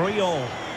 3 all.